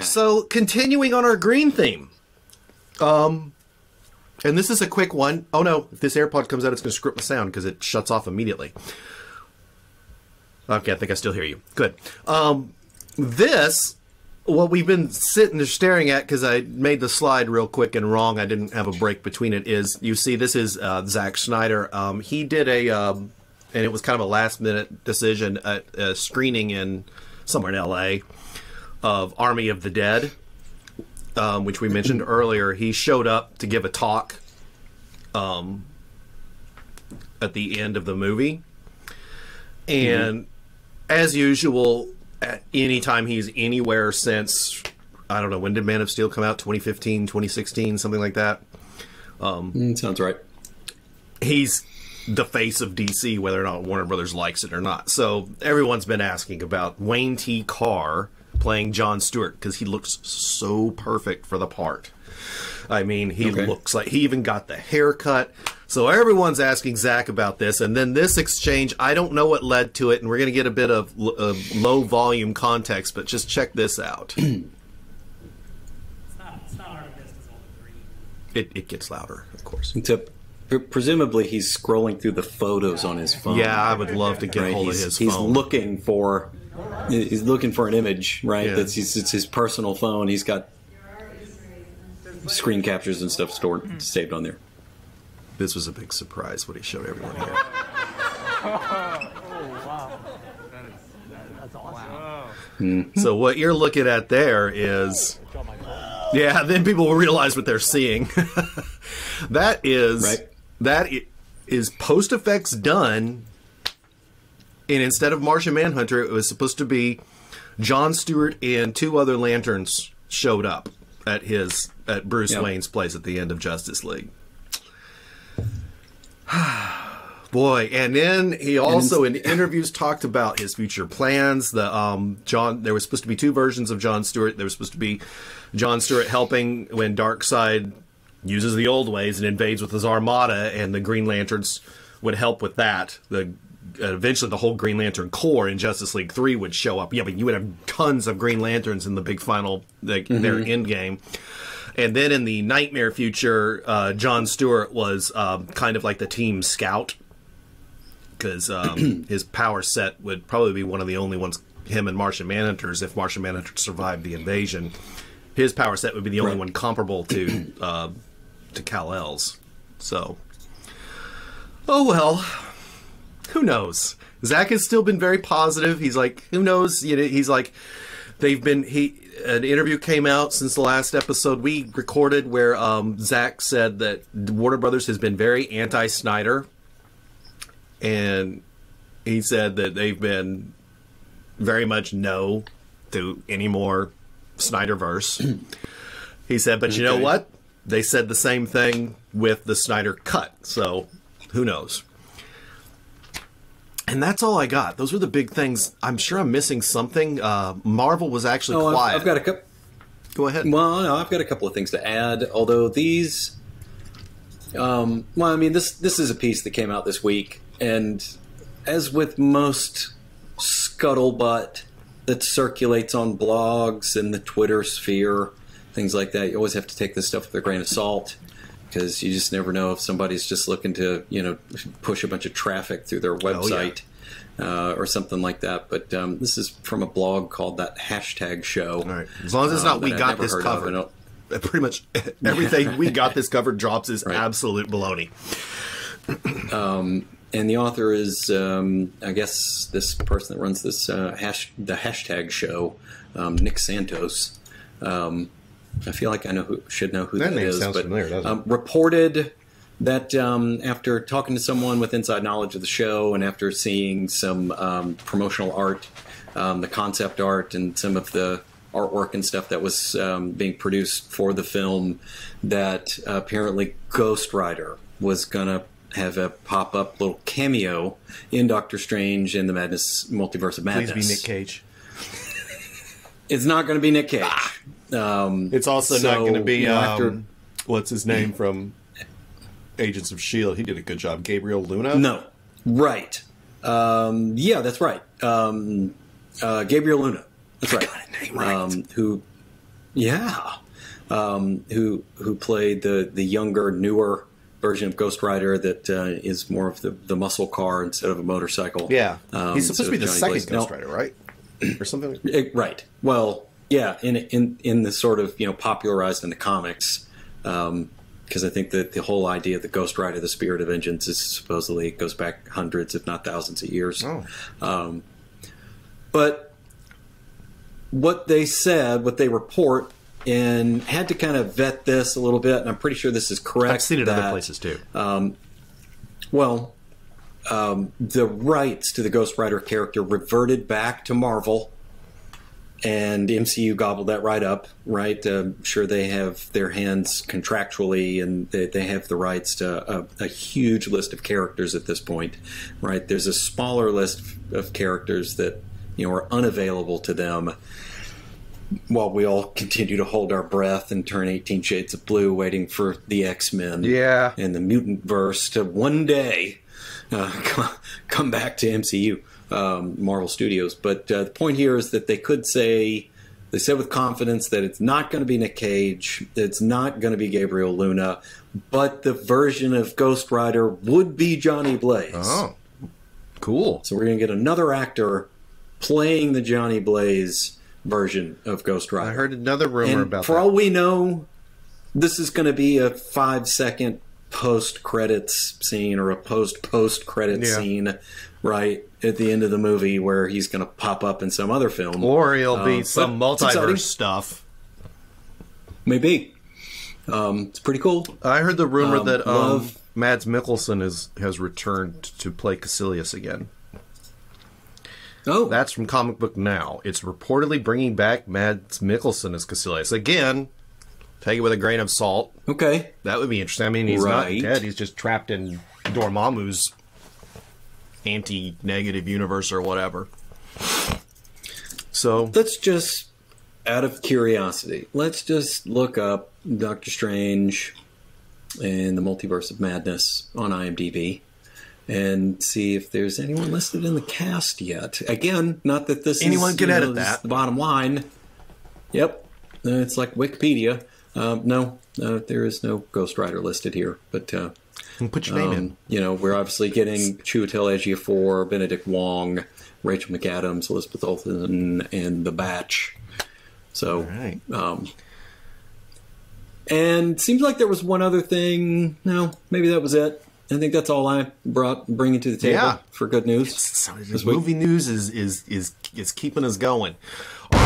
so continuing on our green theme. Um, and this is a quick one. Oh no, if this AirPod comes out, it's going to up the sound because it shuts off immediately. Okay, I think I still hear you. Good. Um, this, what we've been sitting there staring at because I made the slide real quick and wrong. I didn't have a break between it. Is you see, this is uh, Zack Snyder. Um, he did a, um, and it was kind of a last minute decision at a screening in somewhere in L.A. of Army of the Dead, um, which we mentioned earlier. He showed up to give a talk, um, at the end of the movie, and as usual, at any time he's anywhere since I don't know when did Man of Steel come out? 2015 2016 something like that? Mm, sounds right. he's the face of DC whether or not Warner Brothers likes it or not. So everyone's been asking about Wayne T. Carr playing John Stewart because he looks so perfect for the part I mean he Okay. looks like he even got the haircut so everyone's asking Zack about this and then this exchange I don't know what led to it and we're going to get a bit of, l- of low volume context but just check this out It's not, it's not our business all agree. It, it gets louder, of course. So, pre- presumably, he's scrolling through the photos on his phone. Yeah, I would love to get right? hold he's, of his he's phone. looking for he's looking for an image, right? Yeah. That's his, it's his personal phone. He's got screen captures and stuff stored saved on there. this was a big surprise what he showed everyone here. Oh, wow. That is, that is awesome. wow. Mm. So what you're looking at there is, yeah. Then people will realize what they're seeing. that is Right. that i- is post effects done, and instead of Martian Manhunter, it was supposed to be John Stewart and two other lanterns showed up at his at Bruce Yep. Wayne's place at the end of Justice League. Boy, and then he also in interviews talked about his future plans. The um, John, there was supposed to be two versions of John Stewart. There was supposed to be John Stewart helping when Darkseid uses the old ways and invades with his armada, and the Green Lanterns would help with that. The eventually the whole Green Lantern Corps in Justice League Three would show up. Yeah, but you would have tons of Green Lanterns in the big final, like their end game. And then in the nightmare future, uh, John Stewart was um, kind of like the team scout because um, his power set would probably be one of the only ones him and Martian Manhunters if Martian Manhunter survived the invasion. His power set would be the only Right. one comparable to uh, to Kal El's. So, oh well, who knows? Zack has still been very positive. He's like, who knows? You know, he's like, they've been he. An interview came out since the last episode we recorded where um, Zack said that Warner Brothers has been very anti-Snyder and he said that they've been very much no to any more Snyderverse. he said, but you know what? They said the same thing with the Snyder cut, so who knows? And that's all I got. Those were the big things. I'm sure I'm missing something. Uh, Marvel was actually Oh, I've, quiet. I've got a couple. Go ahead. Well, no, I've got a couple of things to add. Although these, um, well, I mean this this is a piece that came out this week, and as with most scuttlebutt that circulates on blogs and the Twitter sphere, things like that, you always have to take this stuff with a grain of salt because you just never know if somebody's just looking to you know push a bunch of traffic through their website. Uh, or something like that, but um, this is from a blog called that hashtag show. All right. As long as it's um, not we got this covered. Uh, Pretty much everything we got this covered drops is Right. absolute baloney. and the author is, um, I guess, this person that runs this uh, hash the hashtag show, um, Nick Santos. Um, I feel like I know who should know who That that name is, sounds but familiar, doesn't it? um, reported that um, after talking to someone with inside knowledge of the show and after seeing some um, promotional art, um, the concept art, and some of the artwork and stuff that was um, being produced for the film, that uh, apparently Ghost Rider was gonna have a pop up little cameo in Doctor Strange in the Madness Multiverse of Madness. Please be Nick Cage. It's not going to be Nick Cage. Um, It's also So, not going to be you know, um, what's his name from Agents of Shield. He did a good job. Gabriel Luna. No, right. Um, yeah, that's right. Um, uh, Gabriel Luna. That's right. got his name right. Um, who Yeah, um, who who played the the younger, newer version of Ghost Rider that uh, is more of the, the muscle car instead of a motorcycle. Yeah, Um, he's supposed to be the instead second Johnny Ghost Rider, right? Or something. It- right. Well, yeah, in in in the sort of you know popularized in the comics. because I think that the whole idea of the Ghost Rider, the Spirit of Vengeance, is supposedly goes back hundreds, if not thousands, of years. Oh. Um, but what they said, what they report, and had to kind of vet this a little bit, and I'm pretty sure this is correct. I've seen it other places too. Well, um, the rights to the Ghost Rider character reverted back to Marvel, and MCU gobbled that right up. Right? Uh, I'm sure they have their hands contractually, and they, they have the rights to a, a huge list of characters at this point. Right? There's a smaller list of characters that you know are unavailable to them. While we all continue to hold our breath and turn 18 shades of blue, waiting for the X Men Yeah. and the mutant verse to one day uh, come, come back to MCU, um, Marvel Studios. But uh, the point here is that they could say, they said with confidence that it's not going to be Nick Cage, it's not going to be Gabriel Luna, but the version of Ghost Rider would be Johnny Blaze. Oh, cool. So we're going to get another actor playing the Johnny Blaze version of Ghost Rider. I heard another rumor And about for that. all we know, this is going to be a five second post credits scene or a post post credits Yeah. scene, right at the end of the movie where he's going to pop up in some other film. or he'll Uh, be some it's exciting. multiverse stuff. Maybe. Um, it's pretty cool. I heard the rumor Um, that um, love- Mads Mikkelsen is has returned to play Kaecilius again. Oh, That's from Comic Book Now. It's reportedly bringing back Mads Mikkelsen as Kaecilius again. Take it with a grain of salt. okay. That would be interesting. I mean, he's Right. not dead. He's just trapped in Dormammu's anti-negative universe or whatever. So Let's just, out of curiosity, let's just look up Doctor Strange and the Multiverse of Madness on IMDb and see if there's anyone listed in the cast yet. Again, not that this Anyone is, can edit know, that. the bottom line. Yep, it's like Wikipedia. Um, no, uh, there is no Ghost Rider listed here, but. Uh, put your name in. um, you know, we're obviously getting Chiwetel Ejiofor, Benedict Wong, Rachel McAdams, Elizabeth Olsen, and The Batch. So, Right. um, and seems like there was one other thing. No, maybe that was it. I think that's all I brought bringing to the table Yeah. for good news. So this week. movie news is is is is keeping us going. All